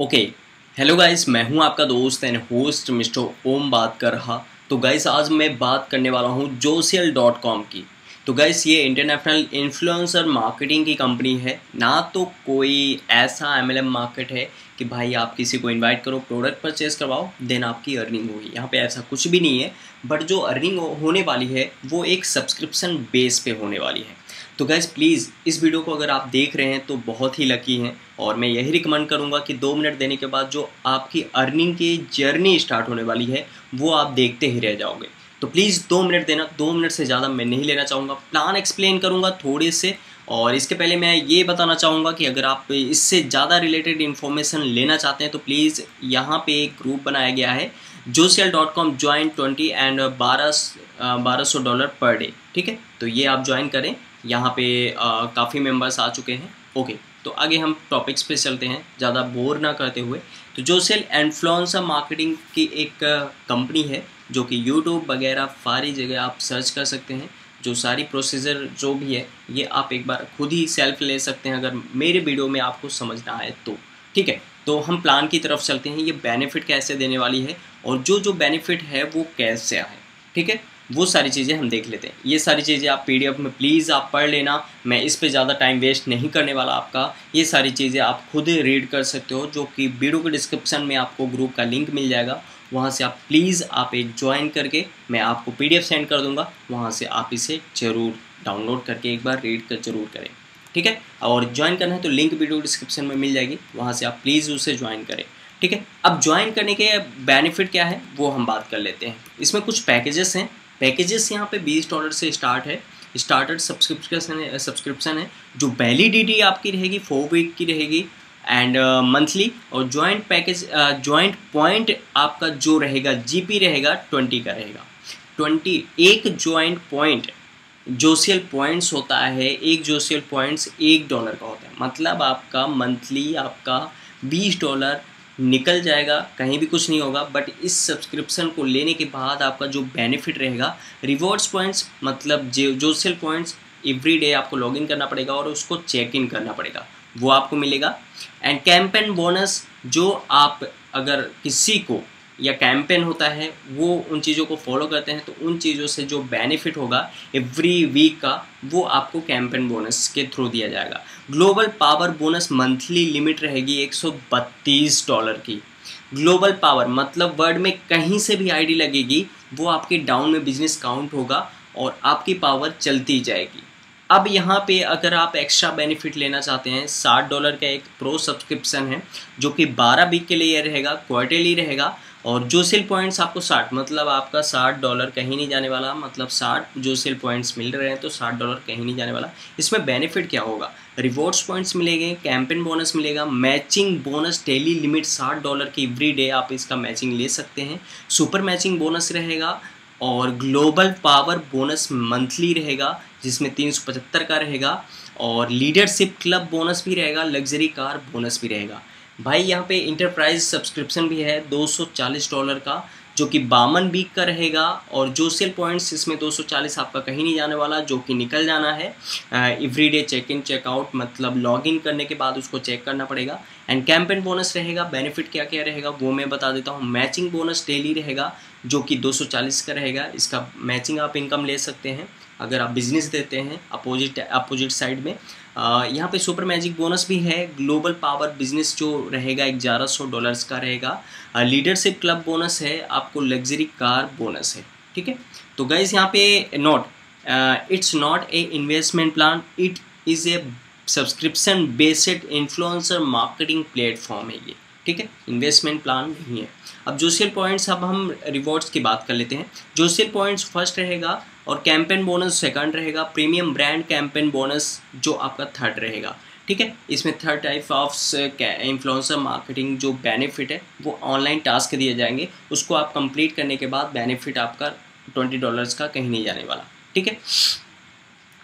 Okay hello guys मैं हूँ आपका दोस्त एंड होस्ट मिस्टर ओम बात कर रहा तो गाइस आज मैं बात करने वाला हूँ जोसियल डॉट कॉम की। तो गाइस ये इंटरनेशनल इन्फ्लुएंसर मार्केटिंग की कंपनी है। ना तो कोई ऐसा एमएलएम मार्केट है कि भाई आप किसी को इनवाइट करो प्रोडक्ट परचेज करवाओ देन आपकी अर्निंग होगी। यहाँ पे ऐसा कुछ भी नहीं है बट जो अर्निंग होने वाली है, वो एक सब्सक्रिप्शन बेस पे होने वाली है। तो गैस प्लीज़ इस वीडियो को अगर आप देख रहे हैं तो बहुत ही लकी हैं। और मैं यही रिकमेंड करूँगा कि दो मिनट देने के बाद जो आपकी अर्निंग की जर्नी स्टार्ट होने वाली है, वो आप देखते ही रह जाओगे। तो प्लीज़ दो मिनट देना, दो मिनट से ज़्यादा मैं नहीं लेना चाहूँगा। प्लान एक्सप्लेन करूँगा थोड़े से। और इसके पहले मैं ये बताना चाहूँगा कि अगर आप इससे ज़्यादा रिलेटेड इन्फॉर्मेशन लेना चाहते हैं तो प्लीज़ यहाँ पे एक ग्रुप बनाया गया है जोसियल dot com join twenty and बारह बारह सौ डॉलर पर डे ठीक है? तो ये आप ज्वाइन करें। यहाँ पे काफ़ी मेंबर्स आ चुके हैं। ओके तो आगे हम टॉपिक्स पे चलते हैं। ज़्यादा बोर ना करते हुए। तो जोसेल इन्फ्लुएंसर मार्केटिंग की एक कंपनी है, जो कि यूट्यूब वगैरह सारी जगह आप सर्च कर सकते हैं। जो सारी प्रोसीजर जो भी है, ये आप एक बार खुद ही सेल्फ ले सकते हैं, अगर मेरे वीडियो में आपको समझना आए तो। ठीक है तो हम प्लान की तरफ़ चलते हैं। ये बेनिफिट कैसे देने वाली है और जो जो बेनिफिट है, वो कैसे आए? ठीक है वो सारी चीज़ें हम देख लेते हैं। ये सारी चीज़ें आप पीडीएफ में प्लीज़ आप पढ़ लेना। मैं इस पर ज़्यादा टाइम वेस्ट नहीं करने वाला आपका। ये सारी चीज़ें आप खुद रीड कर सकते हो, जो कि वीडियो के डिस्क्रिप्शन में आपको ग्रुप का लिंक मिल जाएगा। वहाँ से आप प्लीज़ आप एक ज्वाइन करके मैं आपको पीडीएफ सेंड कर दूँगा। वहाँ से आप इसे ज़रूर डाउनलोड करके एक बार रीड कर ज़रूर करें। ठीक है? और ज्वाइन करना है तो लिंक वीडियो डिस्क्रिप्शन में मिल जाएगी। वहाँ से आप प्लीज़ उसे ज्वाइन करें। ठीक है? अब ज्वाइन करने के बेनिफिट क्या है? वो हम बात कर लेते हैं। इसमें कुछ पैकेजेस हैं। पैकेजेस यहाँ पे बीस डॉलर से स्टार्ट है। स्टार्टर सब्सक्रिप्शन सब्सक्रिप्शन है जो वैलिडिटी आपकी रहेगी फोर वीक की रहेगी एंड मंथली uh, और जॉइंट पैकेज जॉइंट पॉइंट आपका जो रहेगा जीपी रहेगा ट्वेंटी का रहेगा। ट्वेंटी एक जॉइंट पॉइंट जोशियल पॉइंट्स होता है एक जोशियल पॉइंट्स एक डॉलर का होता है। मतलब आपका मंथली आपका बीस डॉलर निकल जाएगा, कहीं भी कुछ नहीं होगा बट इस सब्सक्रिप्शन को लेने के बाद आपका जो बेनिफिट रहेगा रिवॉर्ड्स पॉइंट्स मतलब जो जो सेल पॉइंट्स एवरी डे आपको लॉगिन करना पड़ेगा और उसको चेक इन करना पड़ेगा, वो आपको मिलेगा। एंड कैंपेन बोनस जो आप अगर किसी को या कैंपेन होता है, वो उन चीज़ों को फॉलो करते हैं तो उन चीज़ों से जो बेनिफिट होगा एवरी वीक का, वो आपको कैंपेन बोनस के थ्रू दिया जाएगा। Global power bonus monthly limit रहेगी 132 डॉलर की। ग्लोबल पावर मतलब वर्ल्ड में कहीं से भी आईडी लगेगी, वो आपके डाउन में बिज़नेस काउंट होगा और आपकी पावर चलती जाएगी। अब यहाँ पे अगर आप एक्स्ट्रा बेनिफिट लेना चाहते हैं, साठ डॉलर का एक प्रो सब्सक्रिप्शन है, जो कि बारह वीक के लिए रहेगा क्वार्टरली रहेगा और जो सेल पॉइंट्स आपको साठ मतलब आपका साठ डॉलर कहीं नहीं जाने वाला मतलब साठ जो सेल पॉइंट्स मिल रहे हैं तो साठ डॉलर कहीं नहीं जाने वाला। इसमें बेनिफिट क्या होगा? रिवॉर्ड्स पॉइंट्स मिलेंगे कैंपेन बोनस मिलेगा मैचिंग बोनस डेली लिमिट साठ डॉलर की एवरी डे आप इसका मैचिंग ले सकते हैं। सुपर मैचिंग बोनस रहेगा और ग्लोबल पावर बोनस मंथली रहेगा, जिसमें तीन सौ पचहत्तर का रहेगा और लीडरशिप क्लब बोनस भी रहेगा लग्जरी कार बोनस भी रहेगा। भाई, यहाँ पे इंटरप्राइज सब्सक्रिप्शन भी है 240 डॉलर का, जो कि बामन वीक का रहेगा, और जो सेल पॉइंट्स इसमें 240 आपका कहीं नहीं जाने वाला, जो कि निकल जाना है। Every day check in checkout मतलब लॉग इन करने के बाद उसको चेक करना पड़ेगा। एंड कैंपेन बोनस रहेगा बेनिफिट क्या क्या रहेगा, वो मैं बता देता हूँ। मैचिंग बोनस डेली रहेगा, जो कि 240 का रहेगा। इसका मैचिंग आप इनकम ले सकते हैं, अगर आप बिज़नेस देते हैं अपोजिट अपोजिट साइड में। यहाँ पे सुपर मैजिक बोनस भी है। ग्लोबल पावर बिज़नेस जो रहेगा, ग्यारह सौ डॉलर्स का रहेगा। लीडरशिप क्लब बोनस है, आपको लग्जरी कार बोनस है, ठीक है? तो गाइज़ यहाँ पे not it's not a investment plan it is a subscription based influencer marketing platform है ये। ठीक है? इन्वेस्टमेंट प्लान नहीं है। अब जोशियल पॉइंट्स अब हम रिवॉर्ड्स की बात कर लेते हैं। जोशियल पॉइंट्स फ़र्स्ट रहेगा और कैंपेन बोनस सेकंड रहेगा। प्रीमियम ब्रांड कैंपेन बोनस जो आपका थर्ड रहेगा। ठीक है? इसमें third type of influencer marketing जो बेनिफिट है, वो ऑनलाइन टास्क दिए जाएँगे। उसको आप कंप्लीट करने के बाद बेनिफिट आपका ट्वेंटी डॉलर्स का कहीं नहीं जाने वाला। ठीक है?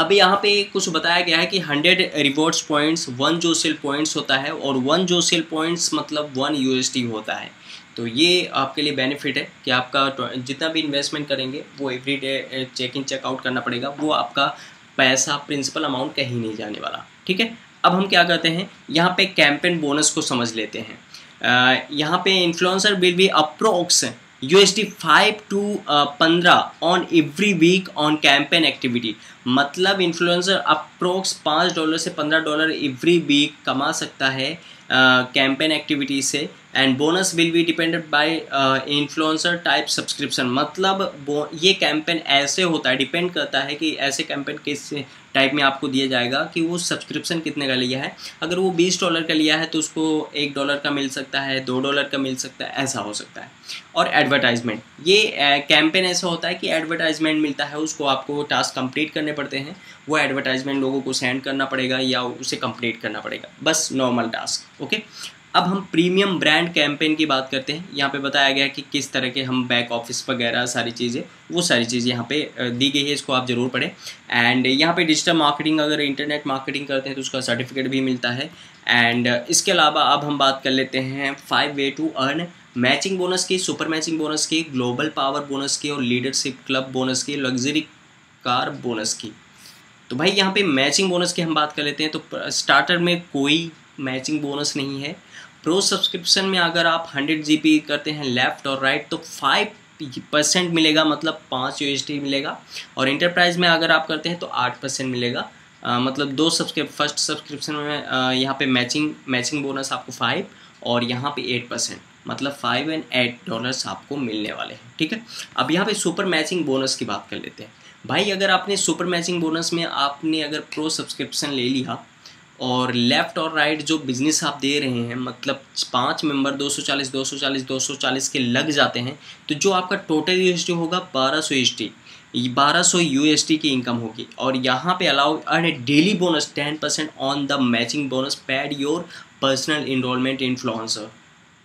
अब यहाँ पे कुछ बताया गया है कि हंड्रेड रिवॉर्ड्स पॉइंट्स वन जो सेल पॉइंट्स होता है और वन जो सेल पॉइंट्स मतलब वन यूएसटी होता है। तो ये आपके लिए बेनिफिट है कि आपका जितना भी इन्वेस्टमेंट करेंगे, वो every day check in checkout करना पड़ेगा। वो आपका पैसा प्रिंसिपल अमाउंट कहीं नहीं जाने वाला। ठीक है? अब हम क्या करते हैं? यहाँ पे कैंपेन बोनस को समझ लेते हैं। यहाँ पे influencer will be approx U S D five to पंद्रह on every week on campaign activity मतलब इन्फ्लुएंसर अप्रोक्स पाँच डॉलर से पंद्रह डॉलर एवरी वीक कमा सकता है कैंपेन uh, एक्टिविटी से। And bonus will be depended by influencer type subscription मतलब ये कैंपेन ऐसे होता है डिपेंड करता है कि ऐसे कैंपेन किस टाइप में आपको दिया जाएगा कि वो सब्सक्रिप्शन कितने का लिया है। अगर वो बीस डॉलर का लिया है तो उसको एक डॉलर का मिल सकता है, दो डॉलर का मिल सकता है, ऐसा हो सकता है। और एडवर्टाइजमेंट ये कैंपेन ऐसा होता है कि एडवर्टाइजमेंट मिलता है, उसको आपको टास्क कंप्लीट करने पड़ते हैं। वो एडवर्टाइजमेंट लोगों को सेंड करना पड़ेगा या उसे कंप्लीट करना पड़ेगा। बस नॉर्मल टास्क ओके अब हम प्रीमियम ब्रांड कैंपेन की बात करते हैं। यहाँ पे बताया गया कि किस तरह के हम बैक ऑफ़िस वगैरह सारी चीज़ें, वो सारी चीज़ें यहाँ पे दी गई है, इसको आप ज़रूर पढ़ें। एंड यहाँ पे डिजिटल मार्केटिंग अगर इंटरनेट मार्केटिंग करते हैं तो उसका सर्टिफिकेट भी मिलता है। एंड इसके अलावा अब हम बात कर लेते हैं five way to earn matching bonus की सुपर मैचिंग बोनस की ग्लोबल पावर बोनस की और लीडरशिप क्लब बोनस की लग्जरी कार बोनस की। तो भाई, यहाँ पे मैचिंग बोनस की हम बात कर लेते हैं। तो स्टार्टर में कोई मैचिंग बोनस नहीं है। प्रो सब्सक्रिप्शन में अगर आप हंड्रेड जी करते हैं लेफ़्ट और राइट तो फाइव परसेंट मिलेगा मतलब पाँच यू मिलेगा। और इंटरप्राइज में अगर आप करते हैं तो आठ परसेंट मिलेगा। आ, मतलब दो सब्सक्रिप फ़र्स्ट सब्सक्रिप्शन में यहाँ पे मैचिंग मैचिंग बोनस आपको फाइव और यहाँ पे एट परसेंट मतलब फाइव एंड एट डॉलर्स आपको मिलने वाले हैं ठीक है? अब यहाँ पे सुपर मैचिंग बोनस की बात कर लेते हैं। भाई अगर आपने सुपर मैचिंग बोनस में आपने अगर प्रो सब्सक्रिप्शन ले लिया और लेफ़्ट और राइट जो बिज़नेस आप दे रहे हैं मतलब पाँच मेंबर 240 240 240 के लग जाते हैं तो जो आपका टोटल यूएसटी होगा बारह सौ एस टी बारह सौ यू की इनकम होगी और यहाँ पे allow earn a daily bonus ten percent on the matching bonus paid your personal enrolment influencer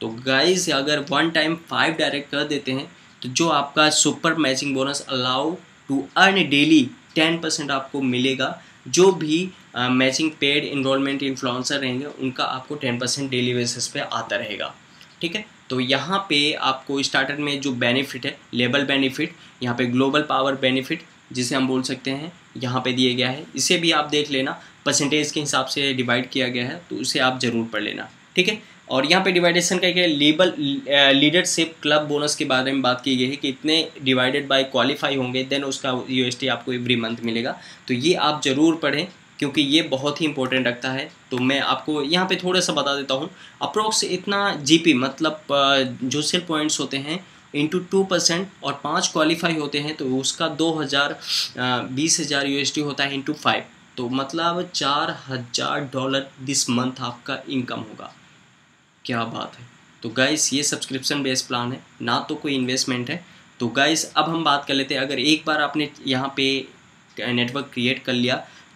तो गाइज़ अगर वन टाइम फाइव डायरेक्ट कर देते हैं तो जो आपका super matching bonus allow to earn daily ten percent आपको मिलेगा। जो भी मैचिंग पेड इनरोलमेंट इन्फ्लुएंसर रहेंगे, उनका आपको टेन परसेंट डेली बेसिस पे आता रहेगा। ठीक है? तो यहाँ पे आपको स्टार्टर में जो बेनिफिट है लेबल बेनिफिट यहाँ पे ग्लोबल पावर बेनिफिट जिसे हम बोल सकते हैं, यहाँ पे दिए गया है। इसे भी आप देख लेना परसेंटेज के हिसाब से डिवाइड किया गया है तो उसे आप ज़रूर पढ़ लेना। ठीक है? और यहाँ पे डिवाइडेशन करके लेबल लीडरशिप क्लब बोनस के बारे में बात की गई है कि इतने डिवाइडेड बाय क्वालिफाई होंगे देन उसका यू आपको एवरी मंथ मिलेगा। तो ये आप ज़रूर पढ़ें। क्योंकि ये बहुत ही इंपॉर्टेंट रखता है। तो मैं आपको यहाँ पे थोड़ा सा बता देता हूँ। अप्रोक्स इतना जीपी मतलब जो सेल पॉइंट्स होते हैं इंटू टू परसेंट और पाँच क्वालिफाई होते हैं तो उसका दो हज़ार बीस हज़ार यू होता है इंटू फाइव तो मतलब चार हज़ार डॉलर दिस मंथ आपका इनकम होगा। क्या बात है। तो गाइस ये सब्सक्रिप्शन बेस्ड प्लान है, ना तो कोई इन्वेस्टमेंट है। तो गाइस अब हम बात कर लेते हैं। अगर एक बार आपने यहाँ पे नेटवर्क क्रिएट कर लिया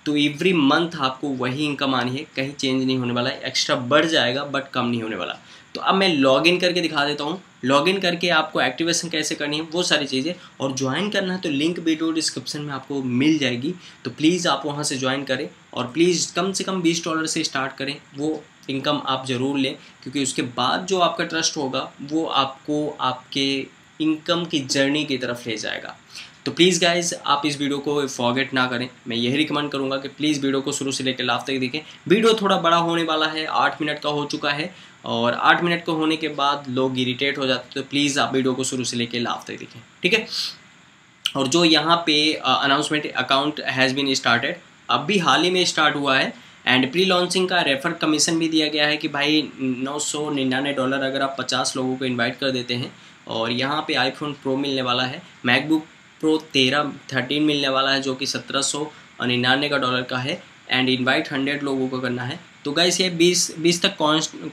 तो एवरी मंथ आपको वही इनकम आनी है, कहीं चेंज नहीं होने वाला है एक्स्ट्रा बढ़ जाएगा बट कम नहीं होने वाला। तो अब मैं लॉगिन करके दिखा देता हूँ। लॉगिन करके आपको एक्टिवेशन कैसे करनी है, वो सारी चीज़ें। और ज्वाइन करना है तो लिंक वीडियो डिस्क्रिप्शन में आपको मिल जाएगी। तो प्लीज़ आप वहाँ से ज्वाइन करें और प्लीज़ कम से कम बीस डॉलर से स्टार्ट करें। वो इनकम आप ज़रूर लें, क्योंकि उसके बाद जो आपका ट्रस्ट होगा, वो आपको आपके इनकम की जर्नी की तरफ़ ले जाएगा। तो प्लीज़ गाइज़ आप इस वीडियो को फॉरगेट ना करें। मैं यही रिकमेंड करूँगा कि प्लीज़ वीडियो को शुरू से लेकर लास्ट तक देखें। वीडियो थोड़ा बड़ा होने वाला है, आठ मिनट का हो चुका है और आठ मिनट का होने के बाद लोग इरीटेट हो जाते तो प्लीज़ आप वीडियो को शुरू से लेकर लास्ट तक देखें, ठीक है? और जो यहाँ पे announcement account has been started अब भी हाल ही में स्टार्ट हुआ है एंड प्री लॉन्चिंग का रेफर कमीशन भी दिया गया है कि भाई नौ सौ निन्यानवे डॉलर अगर आप पचास लोगों को इनवाइट कर देते हैं और यहाँ पे आईफोन प्रो मिलने वाला है मैकबुक प्रो तेरह थर्टीन मिलने वाला है, जो कि सत्रह सौ निन्यानवे का डॉलर का है एंड इनवाइट हंड्रेड लोगों को करना है। तो गाइस ये बीस बीस तक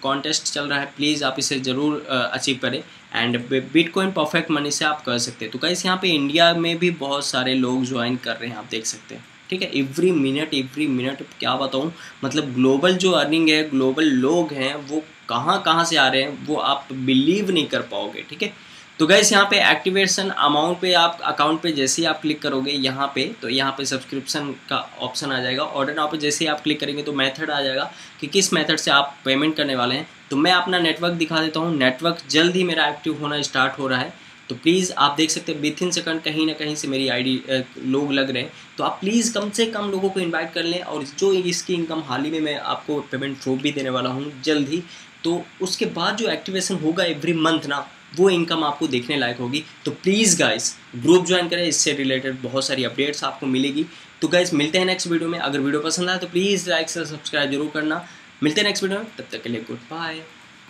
कॉन्टेस्ट चल रहा है। प्लीज़ आप इसे ज़रूर अचीव करें एंड बिटकॉइन परफेक्ट मनी से आप कर सकते हैं। तो गाइस यहाँ पे इंडिया में भी बहुत सारे लोग ज्वाइन कर रहे हैं, आप देख सकते हैं। ठीक है? एवरी मिनट एवरी मिनट क्या बताऊँ? मतलब ग्लोबल जो अर्निंग है ग्लोबल लोग हैं, वो कहाँ कहाँ से आ रहे हैं, वो आप बिलीव नहीं कर पाओगे। ठीक है? तो गैस यहाँ पे एक्टिवेशन अमाउंट पे आप अकाउंट पे जैसे ही आप क्लिक करोगे यहाँ पे तो यहाँ पे सब्सक्रिप्शन का ऑप्शन आ जाएगा। ऑर्डर नाउ पे जैसे ही आप क्लिक करेंगे तो मेथड आ जाएगा कि किस मेथड से आप पेमेंट करने वाले हैं। तो मैं अपना नेटवर्क दिखा देता हूँ। नेटवर्क जल्द ही मेरा एक्टिव होना स्टार्ट हो रहा है। तो प्लीज़ आप देख सकते हैं विथ इन सेकंड कहीं ना कहीं से मेरी आईडी लोग लग रहे हैं। तो आप प्लीज़ कम से कम लोगों को इनवाइट कर लें और जो इसकी इनकम हाल ही में मैं आपको पेमेंट प्रूफ भी देने वाला हूँ जल्द ही। तो उसके बाद जो एक्टिवेशन होगा एवरी मंथ ना वो इनकम आपको देखने लायक होगी। तो प्लीज़ गाइस ग्रुप ज्वाइन करें, इससे रिलेटेड बहुत सारी अपडेट्स आपको मिलेगी। तो गाइस मिलते हैं नेक्स्ट वीडियो में। अगर वीडियो पसंद आए तो प्लीज़ लाइक से सब्सक्राइब ज़रूर करना। मिलते हैं नेक्स्ट वीडियो में। तब तक के लिए गुड बाय